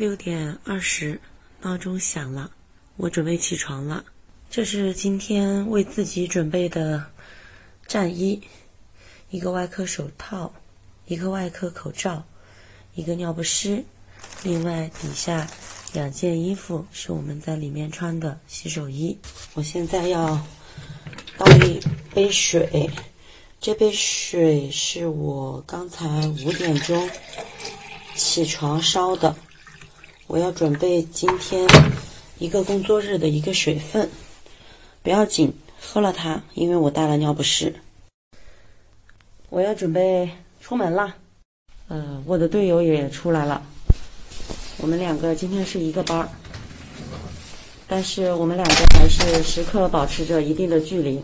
六点二十，闹钟响了，我准备起床了。这是今天为自己准备的战衣：一个外科手套，一个外科口罩，一个尿不湿。另外底下两件衣服是我们在里面穿的洗手衣。我现在要倒一杯水，这杯水是我刚才五点钟起床烧的。我要准备今天一个工作日的一个水分，不要紧，喝了它，因为我带了尿不湿。我要准备出门了，呃，我的队友也出来了，我们两个今天是一个班儿，但是我们两个还是时刻保持着一定的距离。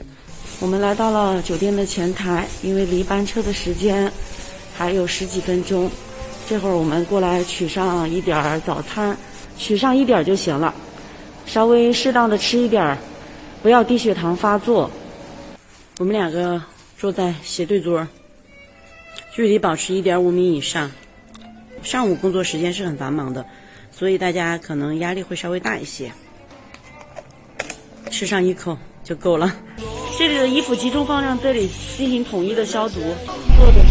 我们来到了酒店的前台，因为离班车的时间还有十几分钟。这会儿我们过来取上一点儿早餐，取上一点儿就行了，稍微适当的吃一点儿，不要低血糖发作。我们两个坐在斜对桌，距离保持一点五米以上。上午工作时间是很繁忙的，所以大家可能压力会稍微大一些。吃上一口就够了。这里的衣服集中放上这里进行统一的消毒，做的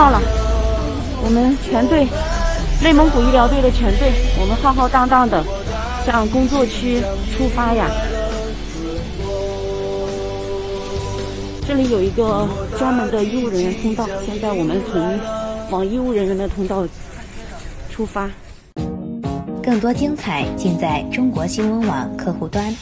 到了，我们全队，内蒙古医疗队的全队，我们浩浩荡荡的向工作区出发呀！这里有一个专门的医务人员通道，现在我们从往医务人员的通道出发。更多精彩尽在中国新闻网客户端。